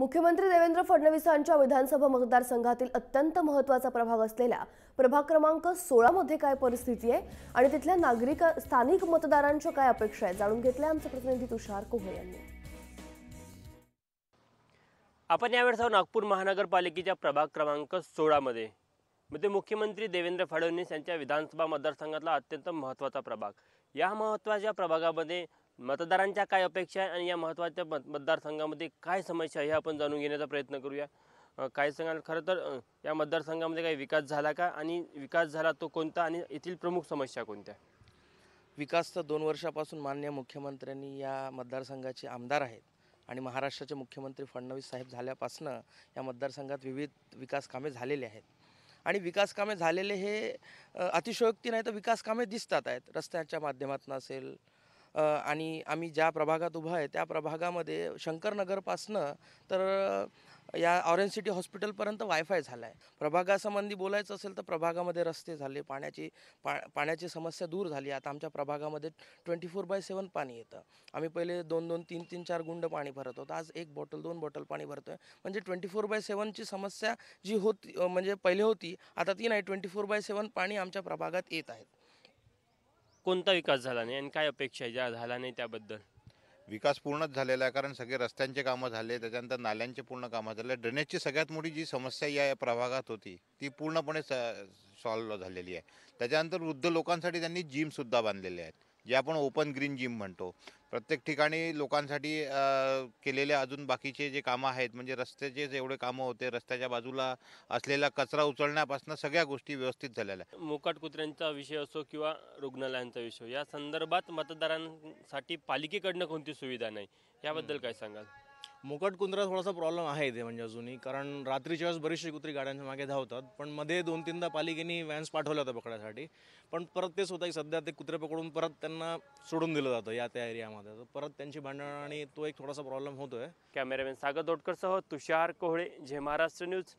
मुख्यमंत्री देवेंद्र फडणवीसांच्या विधानसभा मतदारसंघातील अत्यंत महत्त्वाचा प्रभाग असलेल्या प्रभाग क्रमांक सोळा मध्ये काय परिस्थिती आहे आणि तिथल्या नागरिक स्थानिक मतदारांच्या काय अपेक्षा आहेत जाणून घेतल्या आमचे प्रतिनिधी तुषार कोहळे यांनी. आपण यावेळेस आहोत नागपूर महानगरपालिकेच्या प्रभाग क्रमांक सोळामध्ये म्हणजे मुख्यमंत्री देवेंद्र फडणवीस यांच्या विधानसभा मतदारसंघातला अत्यंत महत्त्वाचा प्रभाग. या महत्त्वाच्या प्रभागामध्ये मतदारांच्या काय अपेक्षा आहे आणि या महत्त्वाच्या मत मतदारसंघामध्ये काय समस्या आहे हे आपण जाणून घेण्याचा प्रयत्न करूया. काय सांगाल? खरं तर या मतदारसंघामध्ये काही विकास झाला का? आणि विकास झाला तो कोणता आणि येथील प्रमुख समस्या कोणत्या? विकास तर दोन वर्षापासून मान्य मुख्यमंत्र्यांनी या मतदारसंघाचे आमदार आहेत आणि महाराष्ट्राचे मुख्यमंत्री फडणवीस साहेब झाल्यापासनं या मतदारसंघात विविध विकास कामे झालेले आहेत. आणि विकास कामे झालेले हे अतिशयोक्ती नाही तर विकास कामे दिसतात आहेत. रस्त्याच्या माध्यमातून असेल आणि आम्ही ज्या प्रभागात उभा आहे त्या प्रभागामध्ये शंकरनगरपासनं तर या ऑरेंज सिटी हॉस्पिटलपर्यंत वायफाय झाला आहे प्रभागासंबंधी बोलायचं असेल तर प्रभागामध्ये रस्ते झाले पाण्याची पा पाण्याची समस्या दूर झाली. आता आमच्या प्रभागामध्ये ट्वेंटी फोर बाय सेवन पाणी येतं. आम्ही पहिले दोन दोन तीन तीन चार गुंड पाणी भरत होतो. आज एक बॉटल दोन बॉटल पाणी भरतो आहे म्हणजे ट्वेंटी फोर बाय सेवनची समस्या जी होती म्हणजे पहिले होती आता ती नाही. ट्वेंटी फोर बाय सेवन पाणी आमच्या प्रभागात येत आहेत. कोणता विकास झाला नाही आणि काय अपेक्षा आहे? ज्या झाला नाही त्याबद्दल. विकास पूर्णच झालेला आहे कारण सगळे रस्त्यांचे कामं झाले त्याच्यानंतर नाल्यांचे पूर्ण कामं झाले. ड्रेनेजची सगळ्यात मोठी जी समस्या या प्रभागात होती ती पूर्णपणे स सॉल्व्ह झालेली आहे. त्याच्यानंतर वृद्ध लोकांसाठी त्यांनी जिमसुद्धा बांधलेले आहेत. जे आपण ओपन ग्रीन जिम म्हणतो. प्रत्येक ठिकाणी लोकांसाठी केलेले अजून बाकीचे जे कामं आहेत म्हणजे रस्त्याचे जेवढे कामं होते रस्त्याच्या बाजूला असलेला कचरा उचलण्यापासून सगळ्या गोष्टी व्यवस्थित झालेल्या आहेत. मोकाट कुत्र्यांचा विषय असो किंवा रुग्णालयांचा विषय या संदर्भात मतदारांसाठी पालिकेकडनं कोणती सुविधा नाही? याबद्दल काय सांगाल? मुकट कुंद्रा थोडासा प्रॉब्लेम आहे इथे म्हणजे अजूनही. कारण रात्रीच्या वेळेस बरीचशी कुत्री गाड्यांच्या मागे धावतात. पण मध्ये दोन तीनदा पालिकेने व्हॅन्स पाठवल्या होत्या पकडायसाठी पण परत तेच होतं की सध्या ते कुत्रे पकडून परत त्यांना सोडून दिलं जातं या त्या एरियामध्ये. तर परत त्यांची भांडण आणि तो एक थोडासा प्रॉब्लेम होतोय. कॅमेरामॅन सागर दोडकरसह तुषार कोहळे झे महाराष्ट्र न्यूज